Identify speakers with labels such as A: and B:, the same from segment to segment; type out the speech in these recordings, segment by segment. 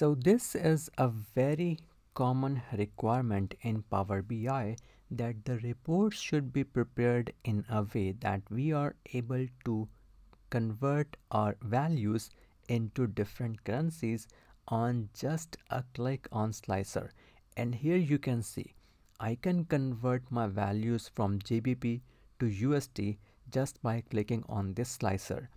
A: So this is a very common requirement in Power BI that the reports should be prepared in a way that we are able to convert our values into different currencies on just a click on slicer. And here you can see I can convert my values from GBP to USD just by clicking on this slicer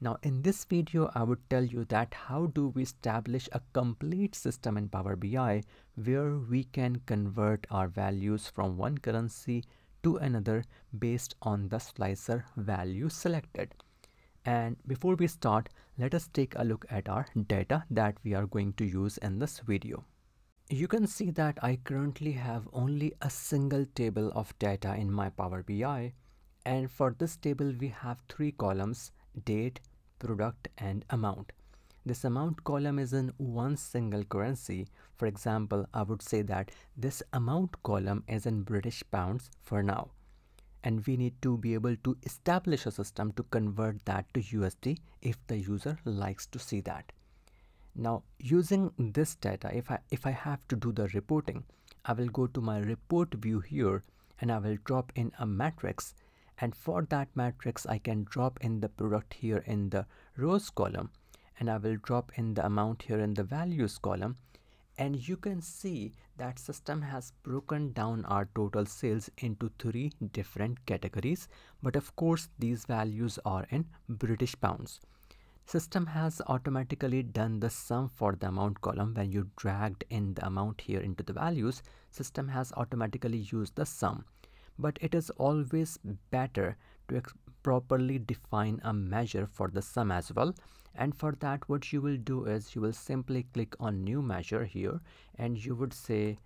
A: now in this video I would tell you that how do we establish a complete system in Power BI where we can convert our values from one currency to another based on the slicer value selected. And before we start, let us take a look at our data that we are going to use in this video. You can see that I currently have only a single table of data in my Power BI. And for this table, we have three columns date, product and amount. This amount column is in one single currency. For example, I would say that this amount column is in British pounds for now. And we need to be able to establish a system to convert that to USD if the user likes to see that. Now using this data, if I, if I have to do the reporting, I will go to my report view here and I will drop in a matrix and for that matrix I can drop in the product here in the rows column and I will drop in the amount here in the values column. And you can see that system has broken down our total sales into three different categories. But of course these values are in British pounds. System has automatically done the sum for the amount column. When you dragged in the amount here into the values system has automatically used the sum but it is always better to properly define a measure for the sum as well. And for that what you will do is you will simply click on new measure here and you would say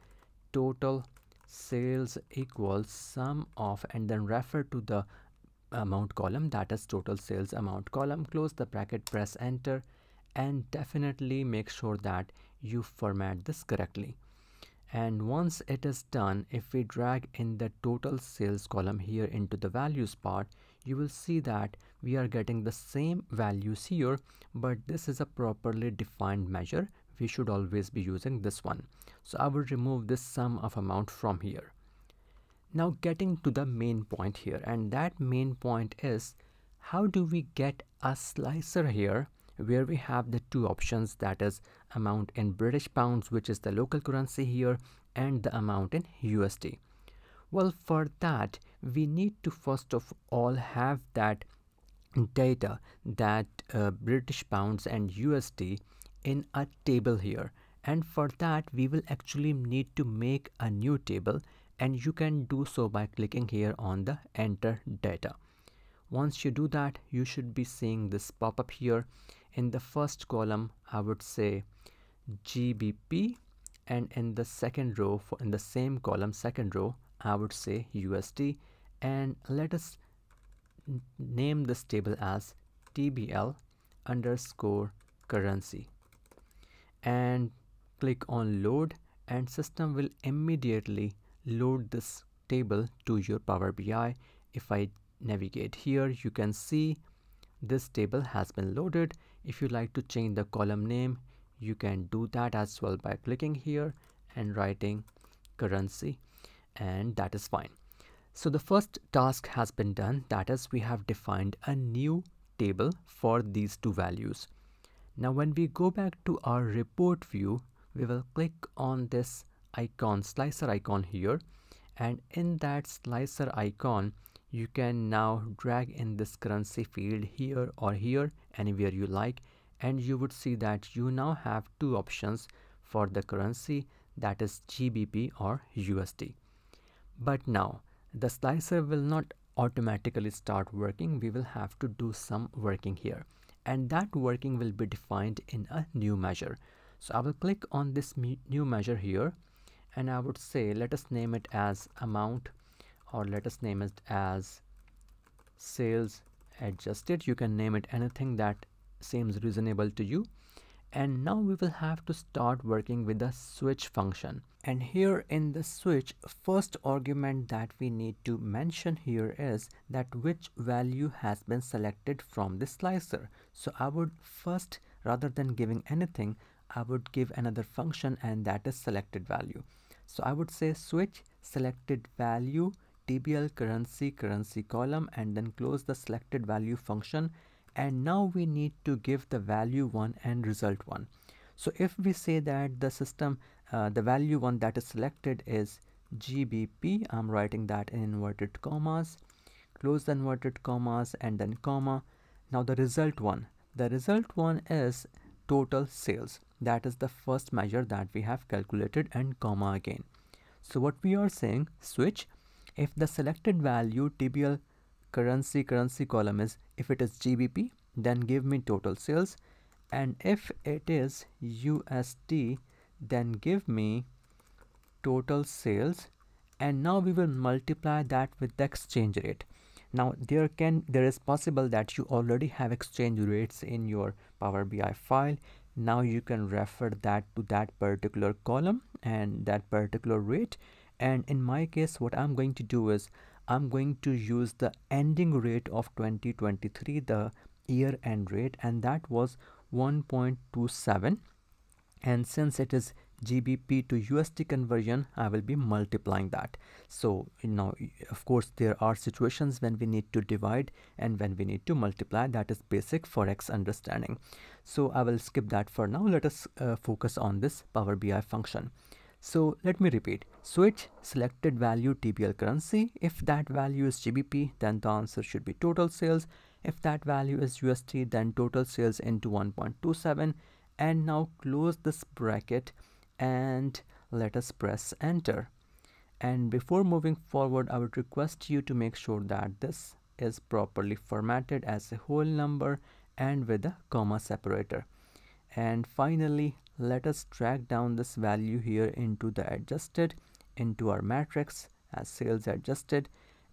A: total sales equals sum of and then refer to the amount column that is total sales amount column close the bracket press enter and definitely make sure that you format this correctly and once it is done if we drag in the total sales column here into the values part you will see that we are getting the same values here but this is a properly defined measure. We should always be using this one. So i will remove this sum of amount from here. Now getting to the main point here and that main point is how do we get a slicer here where we have the two options that is amount in British pounds which is the local currency here and the amount in USD. Well for that we need to first of all have that data that uh, British pounds and USD in a table here. And for that we will actually need to make a new table and you can do so by clicking here on the enter data. Once you do that you should be seeing this pop up here in the first column I would say GBP and in the second row for in the same column second row I would say USD and let us name this table as TBL underscore currency. And click on load and system will immediately load this table to your Power BI if I navigate here you can see this table has been loaded. If you like to change the column name you can do that as well by clicking here and writing currency and that is fine. So the first task has been done. That is we have defined a new table for these two values. Now when we go back to our report view we will click on this icon slicer icon here and in that slicer icon you can now drag in this currency field here or here anywhere you like and you would see that you now have two options for the currency that is GBP or USD. But now the slicer will not automatically start working. We will have to do some working here. And that working will be defined in a new measure. So I will click on this new measure here and I would say let us name it as amount or let us name it as sales adjusted. You can name it anything that seems reasonable to you. And now we will have to start working with the switch function. And here in the switch first argument that we need to mention here is that which value has been selected from the slicer. So i would first rather than giving anything I would give another function and that is selected value. So I would say switch selected value TBL currency currency column and then close the selected value function. And now we need to give the value 1 and result 1. So if we say that the system uh, the value 1 that is selected is GBP I'm writing that in inverted commas close the inverted commas and then comma. Now the result one. The result one is total sales. That is the first measure that we have calculated and comma again. So what we are saying switch if the selected value TBL currency currency column is if it is GBP then give me total sales. And if it is USD then give me total sales. And now we will multiply that with the exchange rate. Now there can there is possible that you already have exchange rates in your power bi file. Now you can refer that to that particular column and that particular rate and in my case what i'm going to do is i'm going to use the ending rate of 2023 the year end rate and that was 1.27 and since it is GBP to USD conversion I will be multiplying that. So you know of course there are situations when we need to divide and when we need to multiply. That is basic forex understanding. So I will skip that for now. Let us uh, focus on this Power BI function so let me repeat. Switch selected value TBL currency. If that value is GBP then the answer should be total sales. If that value is USD then total sales into 1.27 and now close this bracket and let us press enter. And before moving forward I would request you to make sure that this is properly formatted as a whole number and with a comma separator. And finally let us drag down this value here into the adjusted into our matrix as sales adjusted.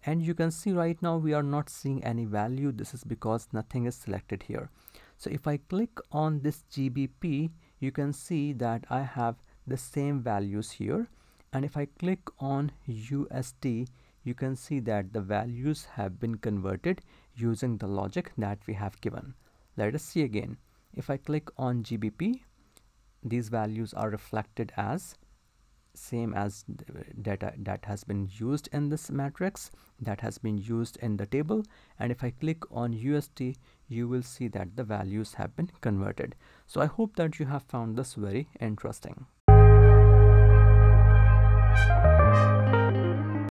A: And you can see right now we are not seeing any value. This is because nothing is selected here. So if I click on this GBP you can see that I have the same values here. And if I click on USD you can see that the values have been converted using the logic that we have given. Let us see again. If I click on GBP these values are reflected as same as data that has been used in this matrix that has been used in the table. And if I click on USD you will see that the values have been converted. So I hope that you have found this very interesting